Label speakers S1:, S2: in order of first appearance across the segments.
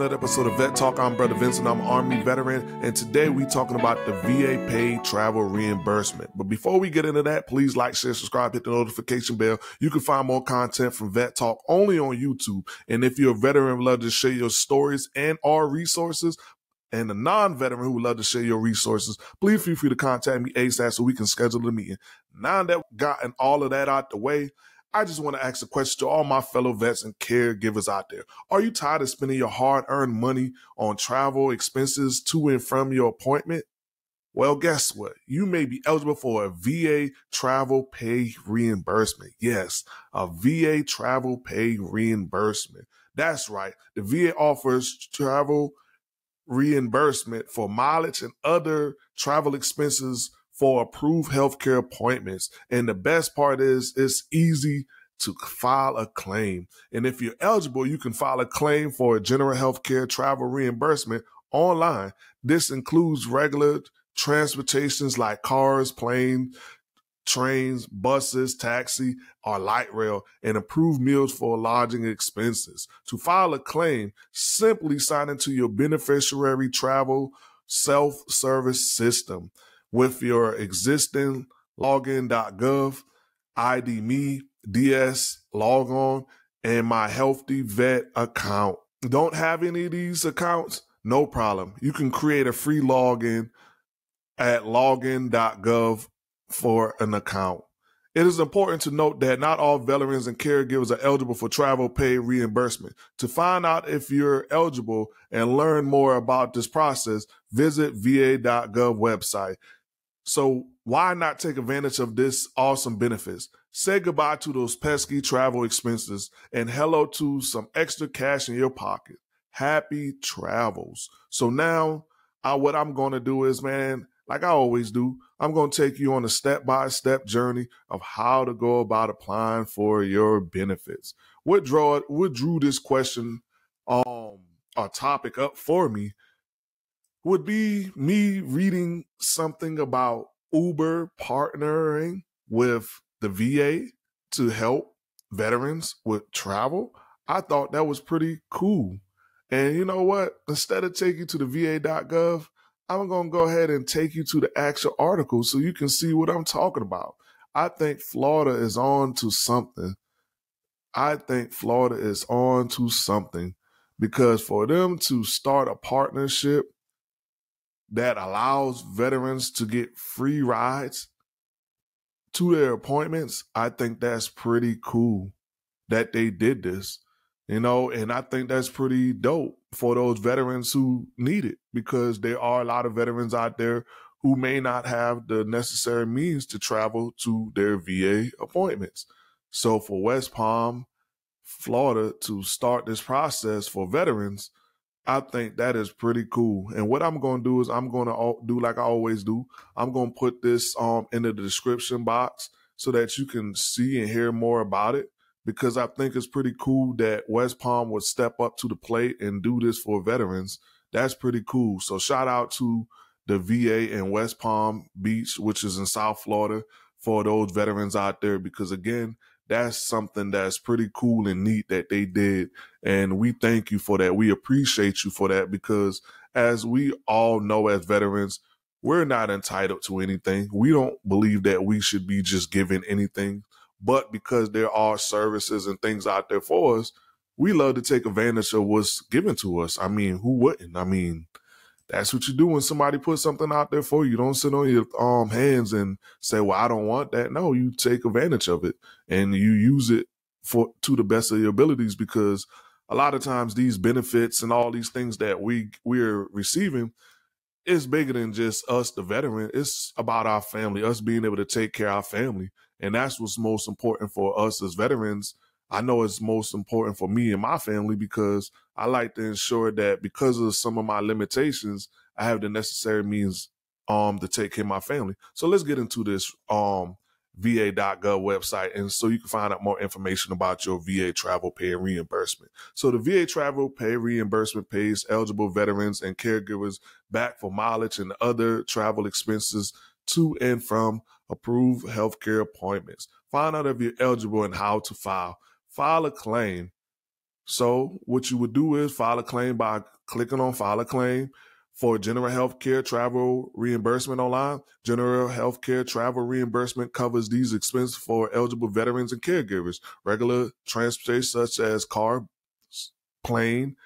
S1: another episode of Vet Talk. I'm Brother Vincent. I'm an Army veteran, and today we talking about the VA paid travel reimbursement. But before we get into that, please like, share, subscribe, hit the notification bell. You can find more content from Vet Talk only on YouTube. And if you're a veteran who love to share your stories and our resources, and a non-veteran who would love to share your resources, please feel free to contact me ASAP so we can schedule a meeting. Now that we've gotten all of that out the way, I just want to ask a question to all my fellow vets and caregivers out there. Are you tired of spending your hard earned money on travel expenses to and from your appointment? Well, guess what? You may be eligible for a VA travel pay reimbursement. Yes, a VA travel pay reimbursement. That's right. The VA offers travel reimbursement for mileage and other travel expenses for approved healthcare appointments. And the best part is it's easy to file a claim. And if you're eligible, you can file a claim for a general healthcare travel reimbursement online. This includes regular transportations like cars, planes, trains, buses, taxi, or light rail, and approved meals for lodging expenses. To file a claim, simply sign into your beneficiary travel self-service system with your existing login.gov, ID.me, DS, log on, and my HealtheVet account. Don't have any of these accounts? No problem. You can create a free login at login.gov for an account. It is important to note that not all veterans and caregivers are eligible for travel pay reimbursement. To find out if you're eligible and learn more about this process, visit va.gov website. So why not take advantage of this awesome benefits? Say goodbye to those pesky travel expenses and hello to some extra cash in your pocket. Happy travels. So now, uh, what I'm going to do is, man, like I always do, I'm going to take you on a step by step journey of how to go about applying for your benefits. What drew what drew this question, um, a topic up for me would be me reading something about Uber partnering with the VA to help veterans with travel. I thought that was pretty cool. And you know what? Instead of taking you to the va.gov, I'm going to go ahead and take you to the actual article so you can see what I'm talking about. I think Florida is on to something. I think Florida is on to something because for them to start a partnership that allows veterans to get free rides to their appointments, I think that's pretty cool that they did this, you know, and I think that's pretty dope for those veterans who need it because there are a lot of veterans out there who may not have the necessary means to travel to their VA appointments. So for West Palm, Florida to start this process for veterans, I think that is pretty cool. And what I'm going to do is I'm going to do like I always do. I'm going to put this um in the description box so that you can see and hear more about it because I think it's pretty cool that West Palm would step up to the plate and do this for veterans. That's pretty cool. So shout out to the VA in West Palm Beach, which is in South Florida, for those veterans out there because again, that's something that's pretty cool and neat that they did. And we thank you for that. We appreciate you for that because as we all know as veterans, we're not entitled to anything. We don't believe that we should be just given anything. But because there are services and things out there for us, we love to take advantage of what's given to us. I mean, who wouldn't? I mean, that's what you do when somebody puts something out there for you. you don't sit on your um hands and say, "Well, I don't want that." No, you take advantage of it and you use it for to the best of your abilities because a lot of times these benefits and all these things that we we're receiving is bigger than just us, the veteran. It's about our family, us being able to take care of our family, and that's what's most important for us as veterans I know it's most important for me and my family because I like to ensure that because of some of my limitations, I have the necessary means um to take care of my family. So let's get into this um va.gov website and so you can find out more information about your VA travel pay reimbursement. So the VA travel pay reimbursement pays eligible veterans and caregivers back for mileage and other travel expenses to and from approved healthcare appointments. Find out if you're eligible and how to file file a claim So what you would do is file a claim by clicking on file a claim for general health care travel reimbursement online. General health care travel reimbursement covers these expenses for eligible veterans and caregivers. Regular transportation such as car, plane,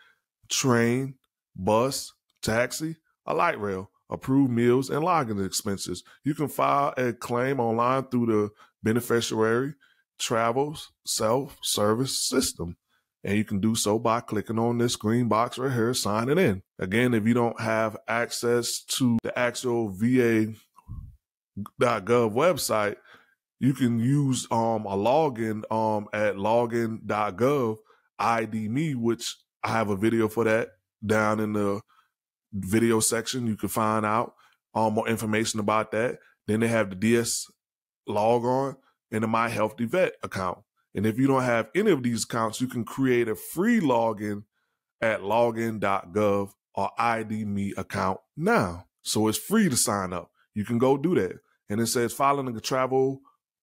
S1: train, bus, taxi, a light rail, approved meals, and lodging expenses. You can file a claim online through the beneficiary travels self-service system. And you can do so by clicking on this green box right here, signing in. Again, if you don't have access to the actual VA.gov website, you can use um, a login um, at login.gov ID.me, which I have a video for that down in the video section. You can find out um, more information about that. Then they have the DS Logon the My HealtheVet account. And if you don't have any of these accounts, you can create a free login at login.gov or ID.me account now. So it's free to sign up. You can go do that. And it says filing a travel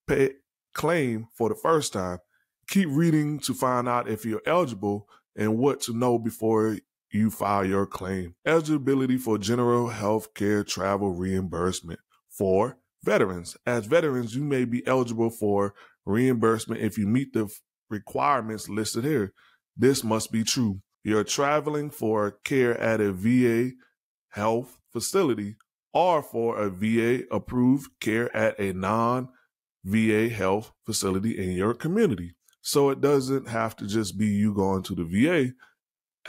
S1: pay claim for the first time. Keep reading to find out if you're eligible and what to know before you file your claim. Eligibility for general health care travel reimbursement for veterans. As veterans, you may be eligible for reimbursement if you meet the requirements listed here. This must be true. You're traveling for care at a VA health facility or for a VA approved care at a non VA health facility in your community. So it doesn't have to just be you going to the VA.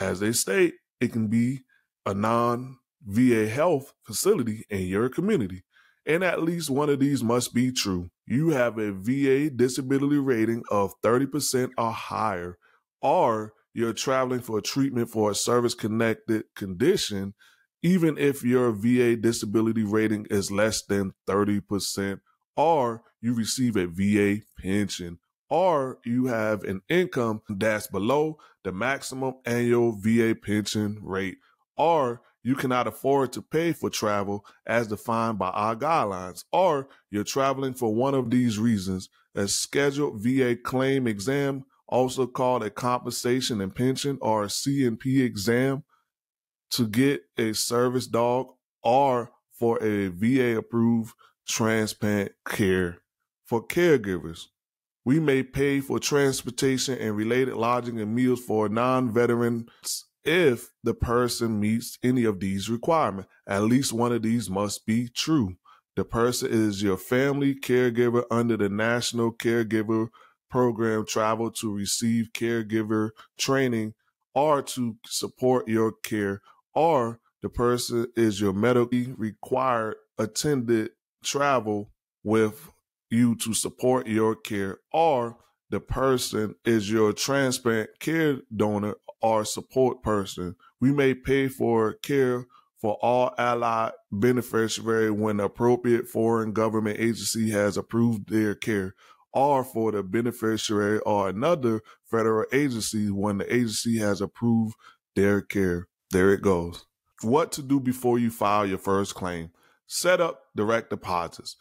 S1: As they state, it can be a non VA health facility in your community. And at least one of these must be true. You have a VA disability rating of 30% or higher, or you're traveling for treatment for a service connected condition, even if your VA disability rating is less than 30%, or you receive a VA pension or you have an income that's below the maximum annual VA pension rate, or you cannot afford to pay for travel as defined by our guidelines, or you're traveling for one of these reasons a scheduled VA claim exam, also called a compensation and pension or a C&P exam, to get a service dog, or for a VA approved transplant care for caregivers. We may pay for transportation and related lodging and meals for non-veterans if the person meets any of these requirements. At least one of these must be true. The person is your family caregiver under the National Caregiver Program travel to receive caregiver training or to support your care, or the person is your medically required attended travel with you to support your care, or the person is your transplant care donor or support person. We may pay for care for all allied beneficiary when appropriate foreign government agency has approved their care, or for the beneficiary or another federal agency when the agency has approved their care. There it goes. What to do before you file your first claim. Set up direct deposits.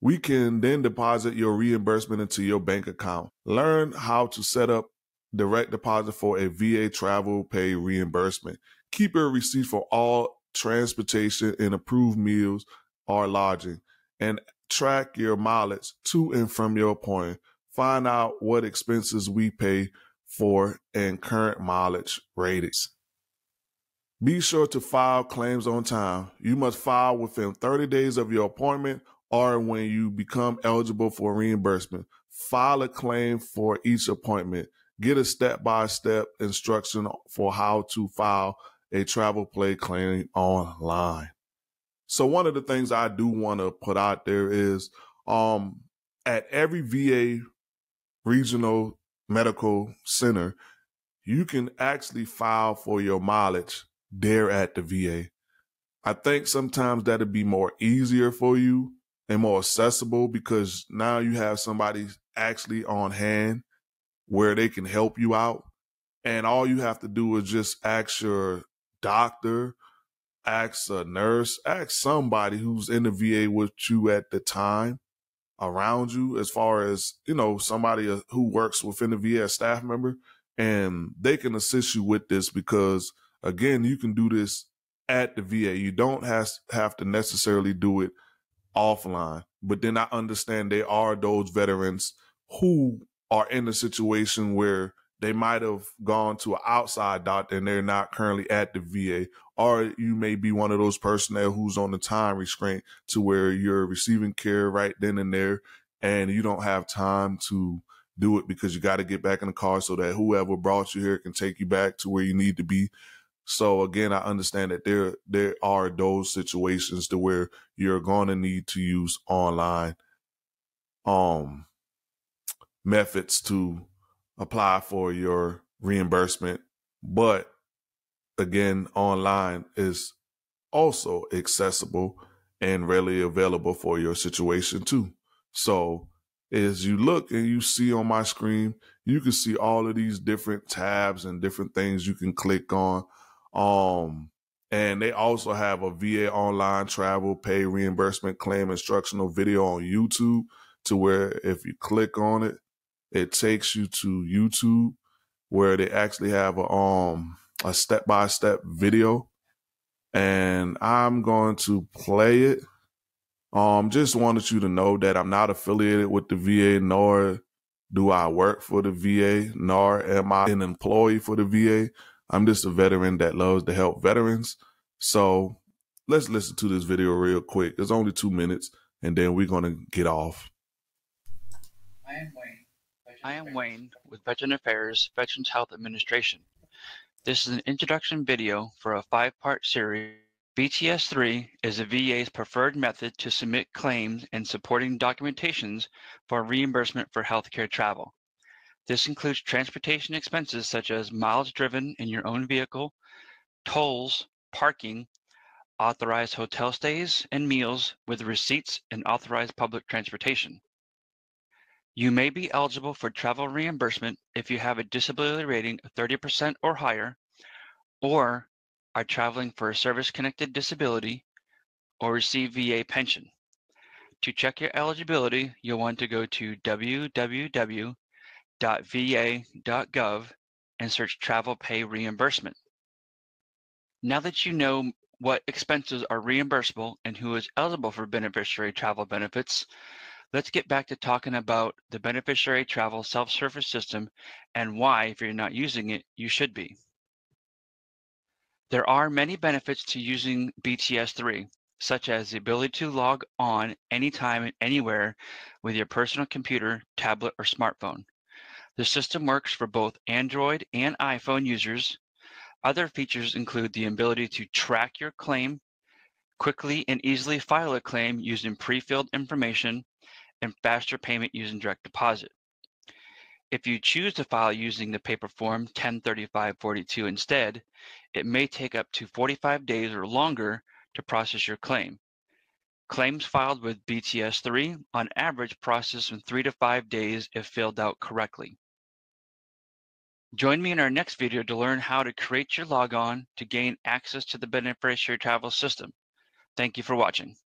S1: We can then deposit your reimbursement into your bank account. Learn how to set up direct deposit for a VA travel pay reimbursement. Keep your receipt for all transportation and approved meals or lodging and track your mileage to and from your appointment. Find out what expenses we pay for and current mileage ratings. Be sure to file claims on time. You must file within 30 days of your appointment or when you become eligible for reimbursement. File a claim for each appointment. Get a step by step instruction for how to file a travel play claim online. So one of the things I do want to put out there is um, at every VA regional medical center, you can actually file for your mileage there at the VA. I think sometimes that'd be more easier for you and more accessible because now you have somebody actually on hand where they can help you out. And all you have to do is just ask your doctor, ask a nurse, ask somebody who's in the VA with you at the time around you, as far as, you know, somebody uh, who works within the VA staff member. and they can assist you with this because again, you can do this at the VA. You don't have have to necessarily do it offline. But then I understand there are those veterans who are in a situation where they might have gone to an outside doctor and they're not currently at the VA. Or you may be one of those personnel who's on the time restraint to where you're receiving care right then and there and you don't have time to do it because you got to get back in the car so that whoever brought you here can take you back to where you need to be. So again, I understand that there there are those situations to where you're going to need to use online um methods to apply for your reimbursement, but again, online is also accessible and readily available for your situation too. So as you look and you see on my screen, you can see all of these different tabs and different things you can click on. Um, and they also have a VA online travel pay reimbursement claim instructional video on YouTube to where if you click on it, it takes you to YouTube where they actually have a um a step by step video. And I'm going to play it. Um, just wanted you to know that I'm not affiliated with the VA, nor do I work for the VA, nor am I an employee for the VA. I'm just a veteran that loves to help veterans. So let's listen to this video real quick. It's only two minutes, and then we're going to get off.
S2: I am Wayne. I am Wayne with Veteran Affairs Veterans Health Administration. This is an introduction video for a five-part series. BTS-3 is the VA's preferred method to submit claims and supporting documentations for reimbursement for healthcare travel. This includes transportation expenses such as miles driven in your own vehicle, tolls, parking, authorized hotel stays, and meals with receipts and authorized public transportation. You may be eligible for travel reimbursement if you have a disability rating of 30% or higher, or are traveling for a service-connected disability, or receive VA pension. To check your eligibility, you'll want to go to www www.va.gov and search travel pay reimbursement. Now that you know what expenses are reimbursable and who is eligible for beneficiary travel benefits, let's get back to talking about the beneficiary travel self-service system and why, if you're not using it, you should be. There are many benefits to using BTS3, such as the ability to log on anytime and anywhere with your personal computer, tablet, or smartphone. The system works for both Android and iPhone users. Other features include the ability to track your claim, quickly and easily file a claim using pre-filled information, and faster payment using direct deposit. If you choose to file using the paper form 103542 instead, it may take up to 45 days or longer to process your claim. Claims filed with BTS3 on average process in three to five days if filled out correctly. Join me in our next video to learn how to create your logon to gain access to the beneficiary travel system. Thank you for watching.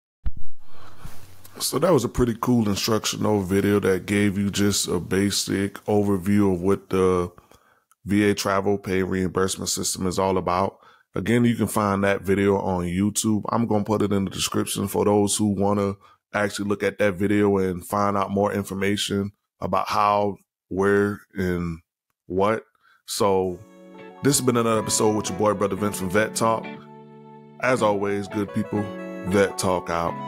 S1: So that was a pretty cool instructional video that gave you just a basic overview of what the VA travel pay reimbursement system is all about. Again, you can find that video on YouTube. I'm going to put it in the description for those who want to actually look at that video and find out more information about how, where, and what so this has been another episode with your boy, Brother Vince from Vet Talk. As always, good people, Vet Talk out.